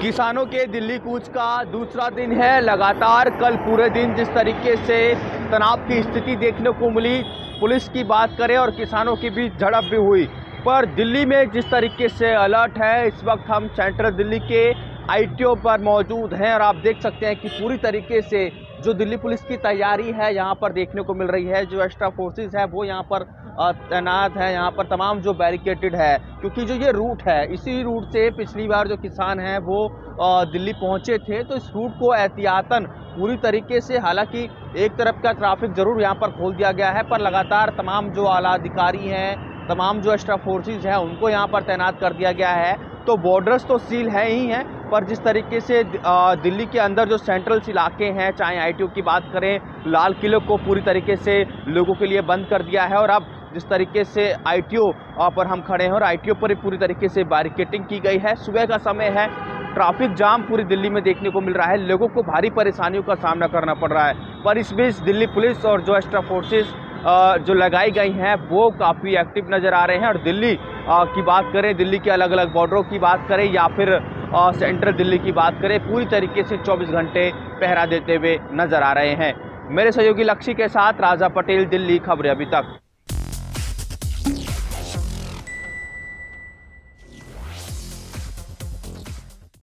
किसानों के दिल्ली कूच का दूसरा दिन है। लगातार कल पूरे दिन जिस तरीके से तनाव की स्थिति देखने को मिली, पुलिस की बात करें और किसानों के बीच झड़प भी हुई। पर दिल्ली में जिस तरीके से अलर्ट है, इस वक्त हम सेंट्रल दिल्ली के आईटीओ पर मौजूद हैं और आप देख सकते हैं कि पूरी तरीके से जो दिल्ली पुलिस की तैयारी है, यहाँ पर देखने को मिल रही है। जो एक्स्ट्रा फोर्सेस है, वो यहाँ पर तैनात है यहाँ पर तमाम जो बैरिकेटेड है, क्योंकि जो ये रूट है, इसी रूट से पिछली बार जो किसान हैं वो दिल्ली पहुँचे थे तो इस रूट को एहतियातन पूरी तरीके से, हालाँकि एक तरफ़ का ट्रैफ़िक ज़रूर यहाँ पर खोल दिया गया है, पर लगातार तमाम जो आला अधिकारी हैं, तमाम जो एक्स्ट्रा फोर्सेज हैं, उनको यहाँ पर तैनात कर दिया गया है। तो बॉर्डर्स तो सील है ही हैं, पर जिस तरीके से दिल्ली के अंदर जो सेंट्रल इलाके हैं, चाहे आईटीओ की बात करें, लाल किले को पूरी तरीके से लोगों के लिए बंद कर दिया है, और अब जिस तरीके से आई पर हम खड़े हैं और आईटीओ पर पूरी तरीके से बैरिकेटिंग की गई है। सुबह का समय है ट्रैफ़िक जाम पूरी दिल्ली में देखने को मिल रहा है। लोगों को भारी परेशानियों का सामना करना पड़ रहा है। पर इस बीच दिल्ली पुलिस और जो एक्स्ट्रा फोर्सेस जो लगाई गई हैं, वो काफ़ी एक्टिव नज़र आ रहे हैं। और दिल्ली की बात करें, दिल्ली के अलग अलग बॉर्डरों की बात करें या फिर सेंट्रल दिल्ली की बात करें, पूरी तरीके से 24 घंटे पहरा देते हुए नज़र आ रहे हैं। मेरे सहयोगी लक्ष्य के साथ राजा पटेल, दिल्ली, खबरें अभी तक।